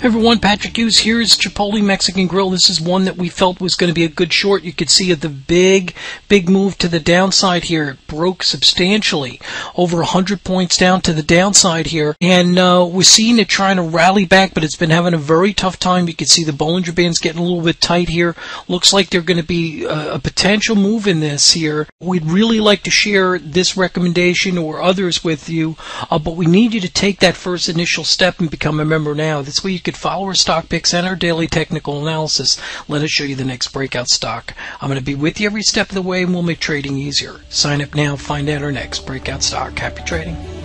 Everyone, Patrick Hughes here is Chipotle Mexican Grill. This is one that we felt was going to be a good short. You could see the big, big move to the downside here. It broke substantially, over 100 points down to the downside here. And uh, we're seeing it trying to rally back, but it's been having a very tough time. You can see the Bollinger Band's getting a little bit tight here. Looks like they're going to be a, a potential move in this here. We'd really like to share this recommendation or others with you, uh, but we need you to take that first initial step and become a member now. This way you could follow our stock picks and our daily technical analysis. Let us show you the next breakout stock. I'm going to be with you every step of the way and we'll make trading easier. Sign up now, find out our next breakout stock. Happy trading.